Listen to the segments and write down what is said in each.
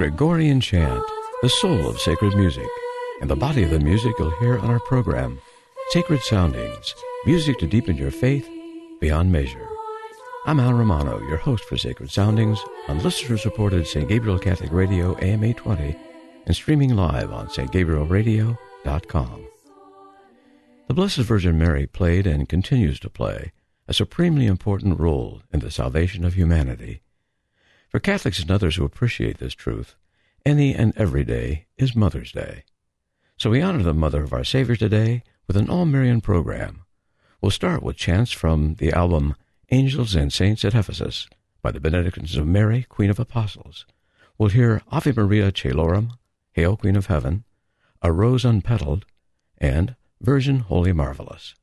Gregorian chant, the soul of sacred music, and the body of the music you'll hear on our program, Sacred Soundings, music to deepen your faith beyond measure. I'm Al Romano, your host for Sacred Soundings on listener-supported St. Gabriel Catholic Radio AM 820 and streaming live on stgabrielradio.com. The Blessed Virgin Mary played and continues to play a supremely important role in the salvation of humanity. For Catholics and others who appreciate this truth, any and every day is Mother's Day. So we honor the Mother of our Savior today with an all Marian program. We'll start with chants from the album Angels and Saints at Ephesus by the Benedictines of Mary, Queen of Apostles. We'll hear Ave Maria Caelorum, Hail Queen of Heaven, A Rose Unpetaled, and Virgin Holy Marvelous.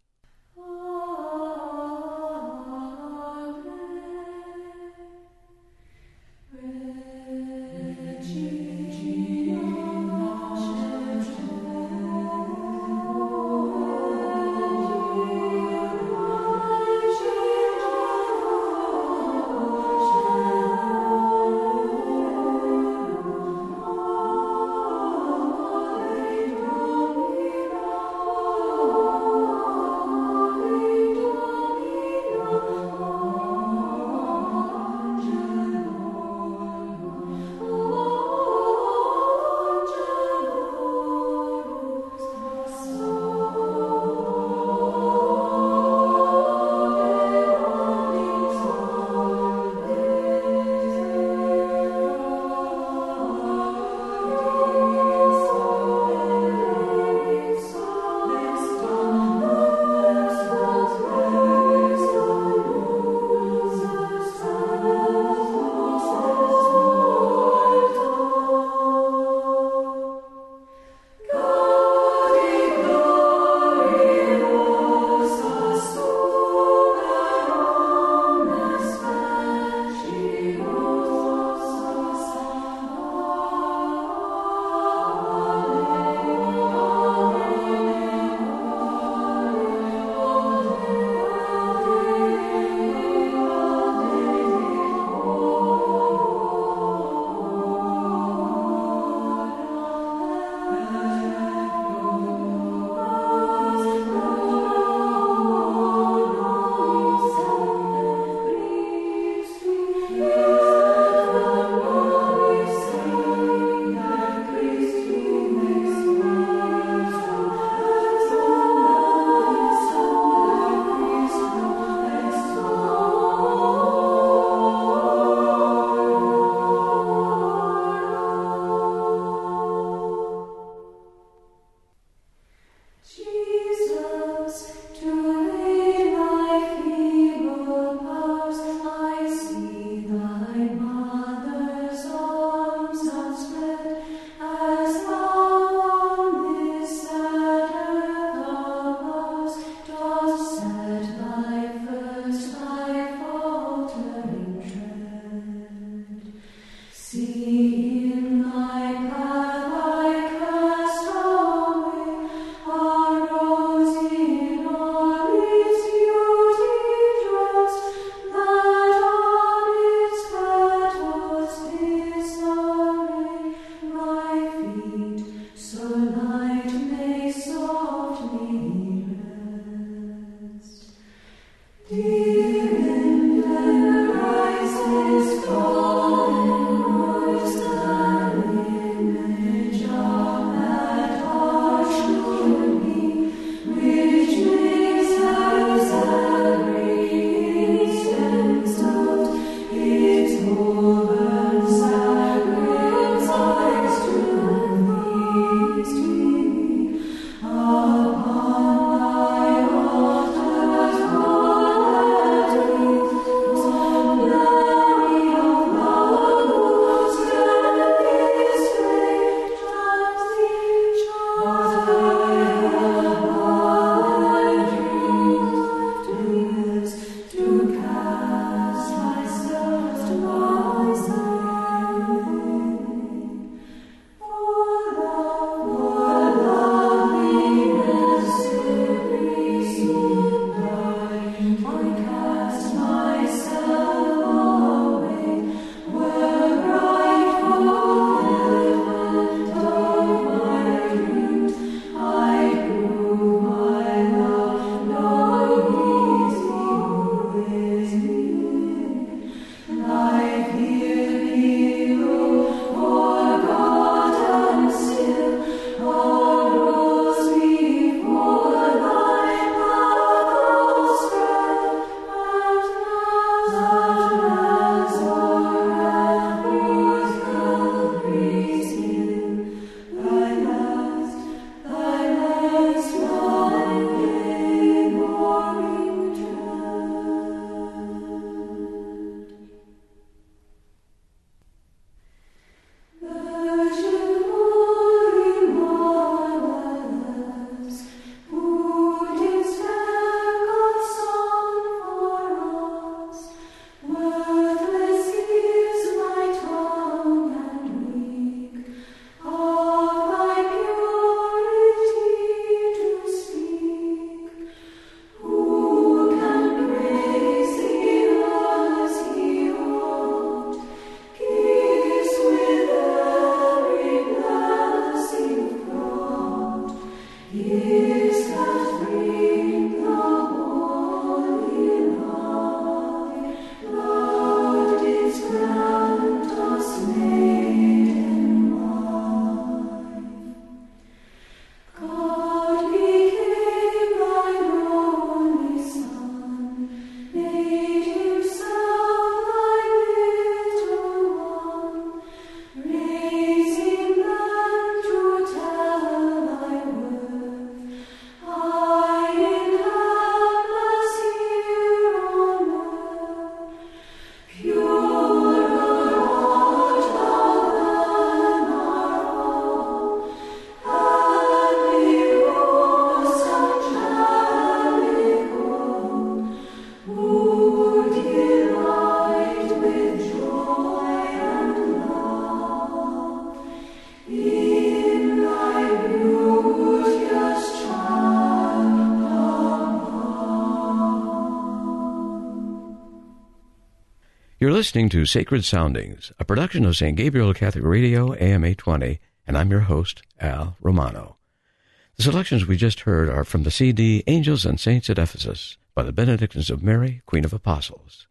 You're listening to Sacred Soundings, a production of St. Gabriel Catholic Radio, AM 820, and I'm your host, Al Romano. The selections we just heard are from the CD Angels and Saints at Ephesus by the Benedictines of Mary, Queen of Apostles.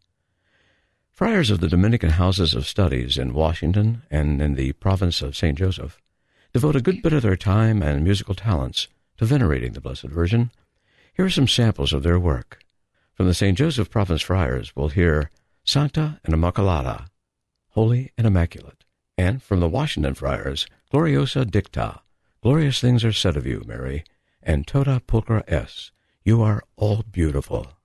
Friars of the Dominican Houses of Studies in Washington and in the province of St. Joseph devote a good bit of their time and musical talents to venerating the Blessed Virgin. Here are some samples of their work. From the St. Joseph Province Friars, we'll hear Sancta and Immaculata, Holy and Immaculate, and from the Washington Friars, Gloriosa Dicta, Glorious things are said of you, Mary, and Tota Pulchra es, you are all beautiful.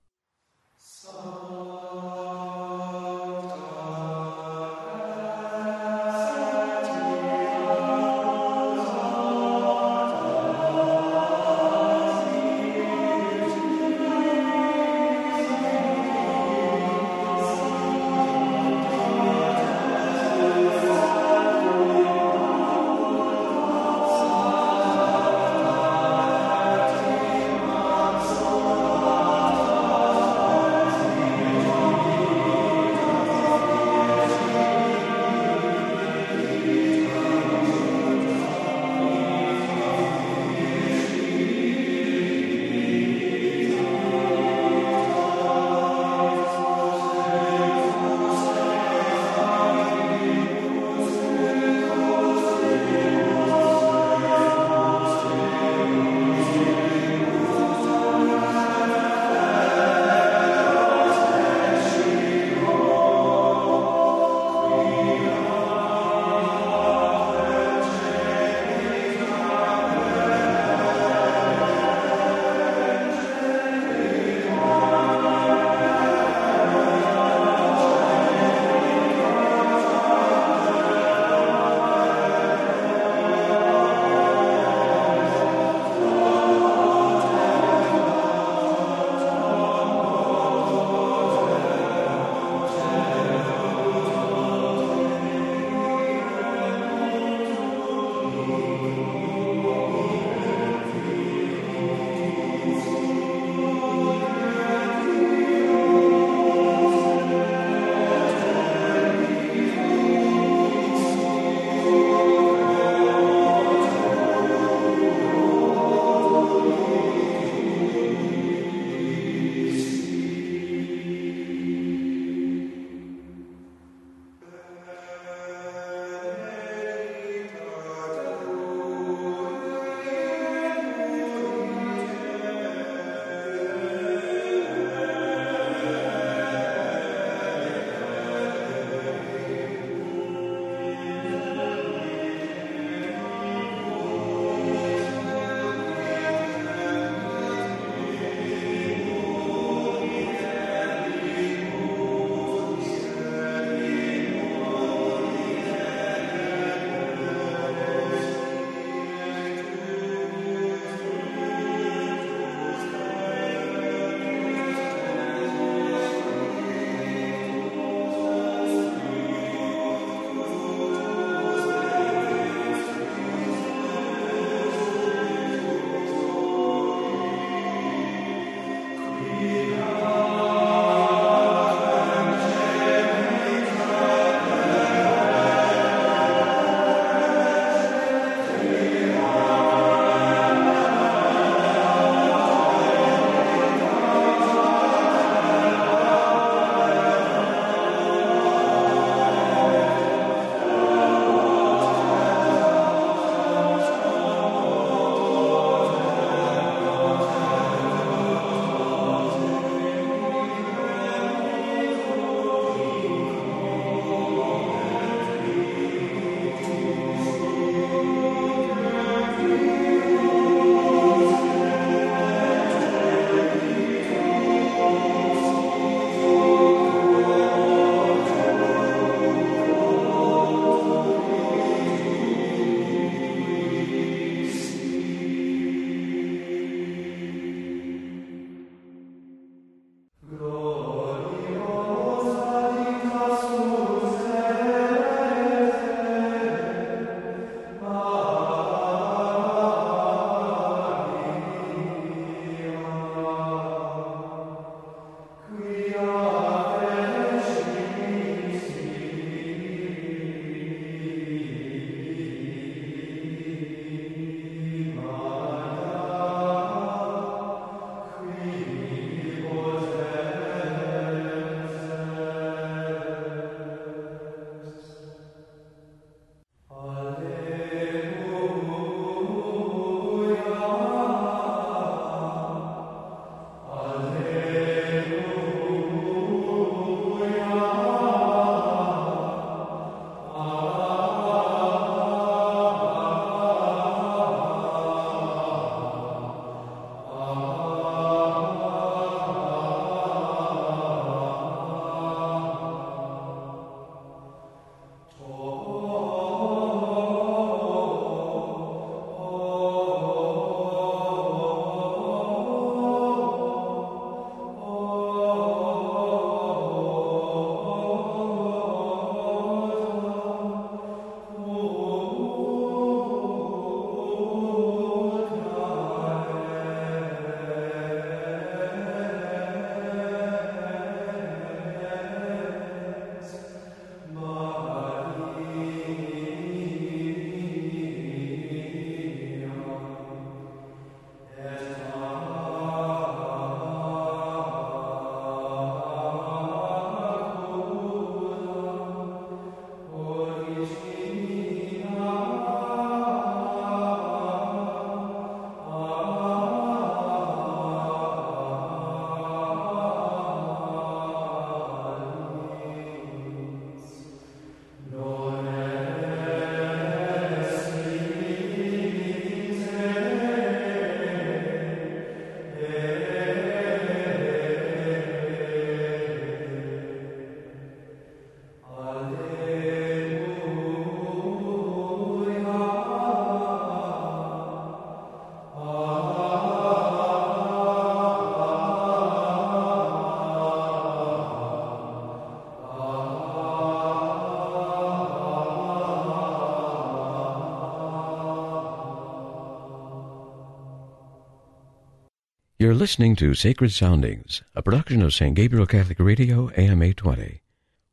You're listening to Sacred Soundings, a production of St. Gabriel Catholic Radio, AM 820.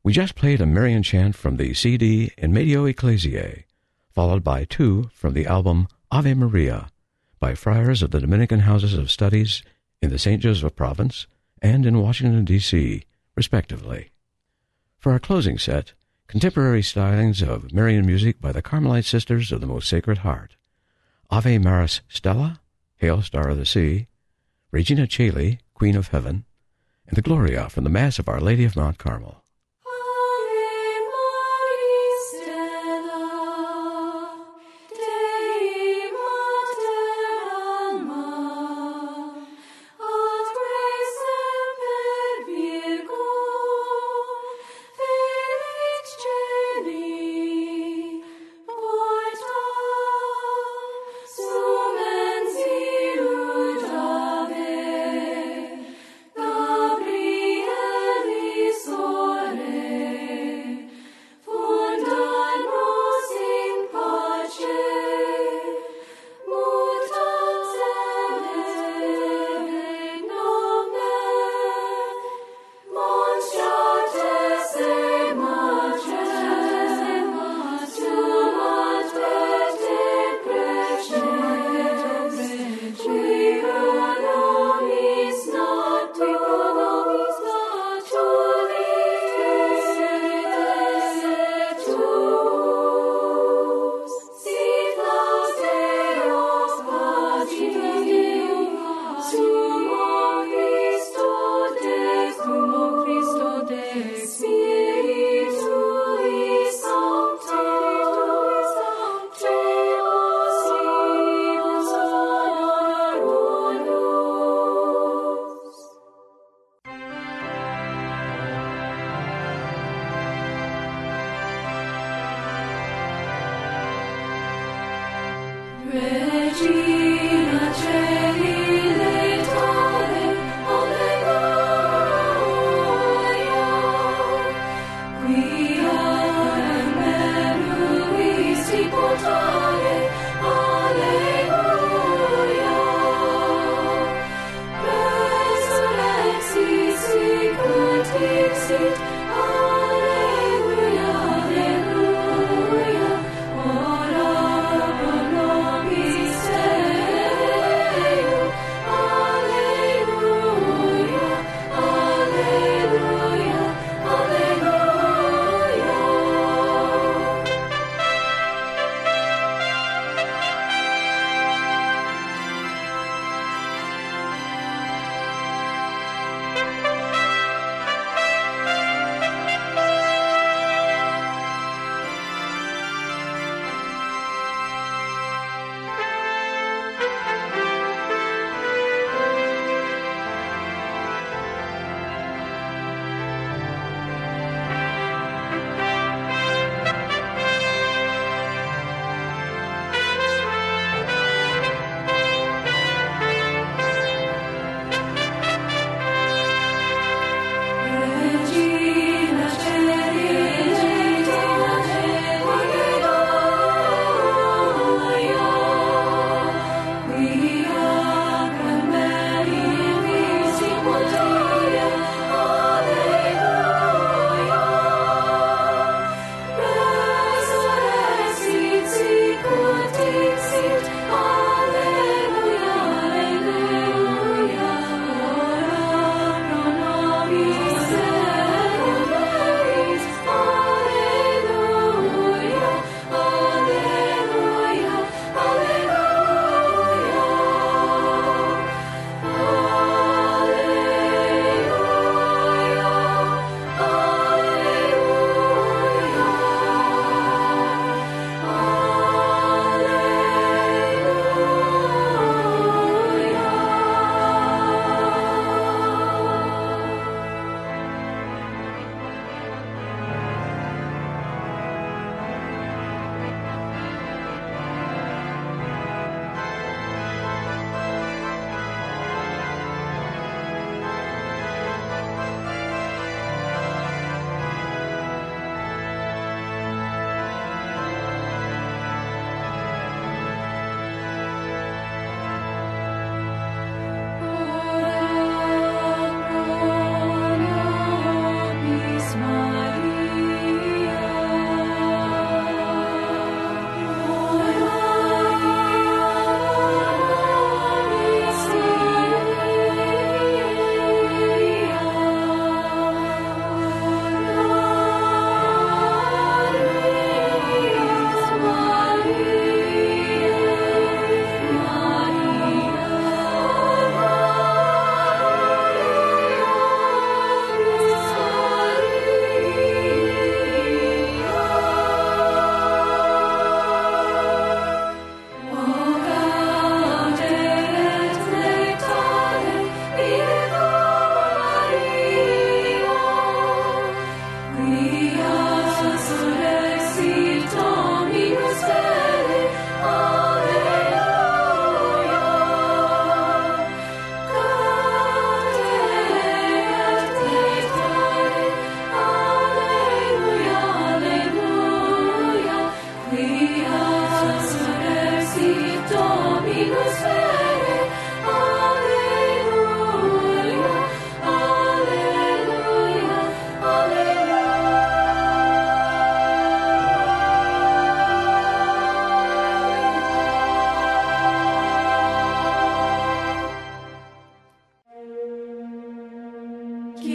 We just played a Marian chant from the CD In Medio Ecclesiae, followed by two from the album Ave Maria by friars of the Dominican Houses of Studies in the St. Joseph Province and in Washington, D.C., respectively. For our closing set, contemporary stylings of Marian music by the Carmelite Sisters of the Most Sacred Heart. Ave Maris Stella, Hail Star of the Sea, Regina Caeli, Queen of Heaven, and the Gloria from the Mass of Our Lady of Mount Carmel.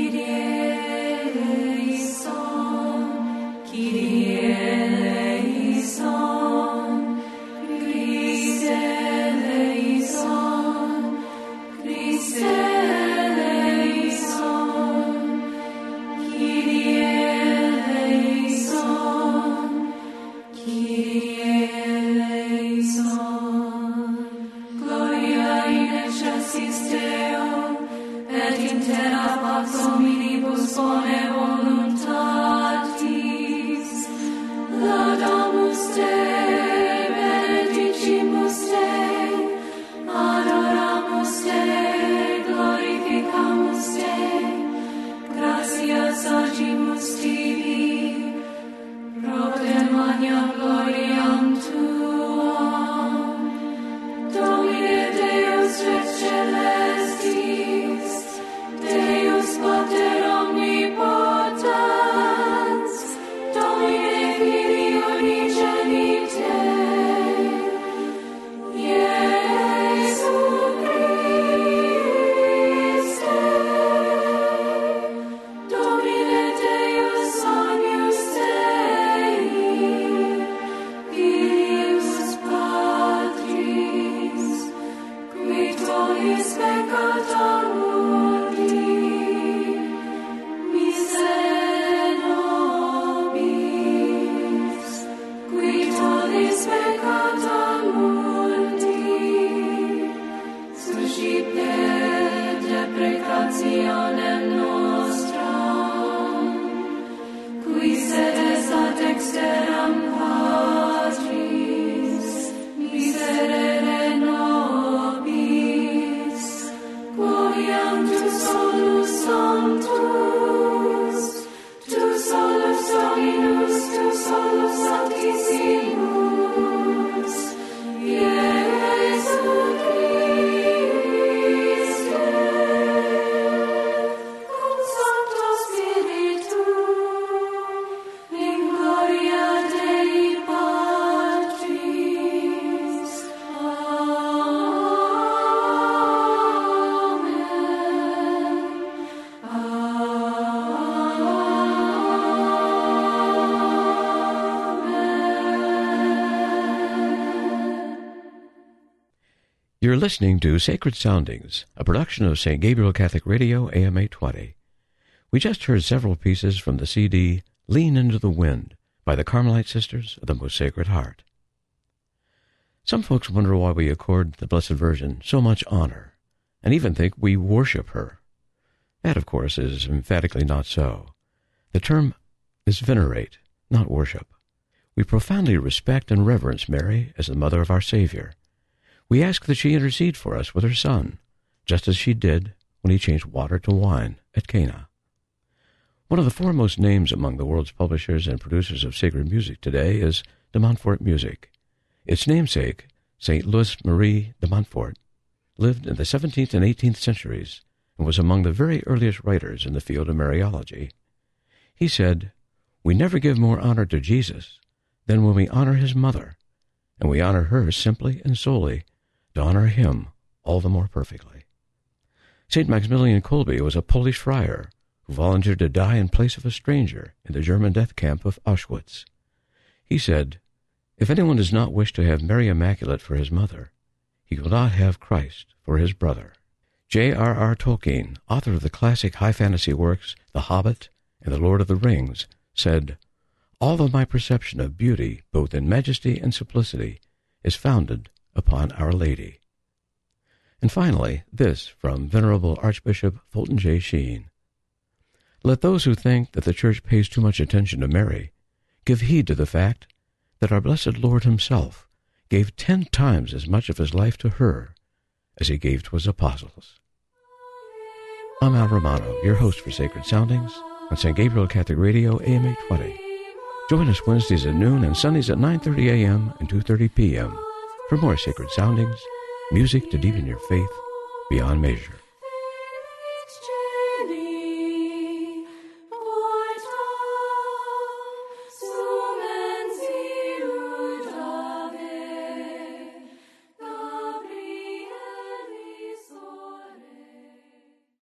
Kyrie eleison, Kyrie Señor. You're listening to Sacred Soundings, a production of St. Gabriel Catholic Radio, AM 820. We just heard several pieces from the CD Lean Into the Wind by the Carmelite Sisters of the Most Sacred Heart. Some folks wonder why we accord the Blessed Virgin so much honor, and even think we worship her. That, of course, is emphatically not so. The term is venerate, not worship. We profoundly respect and reverence Mary as the mother of our Savior we ask that she intercede for us with her Son, just as she did when he changed water to wine at Cana. One of the foremost names among the world's publishers and producers of sacred music today is de Montfort Music. Its namesake, St. Louis Marie de Montfort, lived in the 17th and 18th centuries and was among the very earliest writers in the field of Mariology. He said, We never give more honor to Jesus than when we honor his mother, and we honor her simply and solely to honor him all the more perfectly. St. Maximilian Kolbe was a Polish friar who volunteered to die in place of a stranger in the German death camp of Auschwitz. He said, If anyone does not wish to have Mary Immaculate for his mother, he will not have Christ for his brother. J.R.R. Tolkien, author of the classic high fantasy works The Hobbit and The Lord of the Rings, said, All of my perception of beauty, both in majesty and simplicity, is founded upon Our Lady. And finally, this from Venerable Archbishop Fulton J. Sheen. Let those who think that the Church pays too much attention to Mary give heed to the fact that our blessed Lord Himself gave ten times as much of His life to her as He gave to His apostles. I'm Al Romano, your host for Sacred Soundings on St. Gabriel Catholic Radio, AM 820. Join us Wednesdays at noon and Sundays at 9.30 a.m. and 2.30 p.m for more sacred soundings, music to deepen your faith beyond measure.